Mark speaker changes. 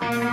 Speaker 1: Bye.